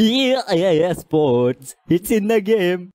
Yeah, yeah, yeah, sports. It's in the game.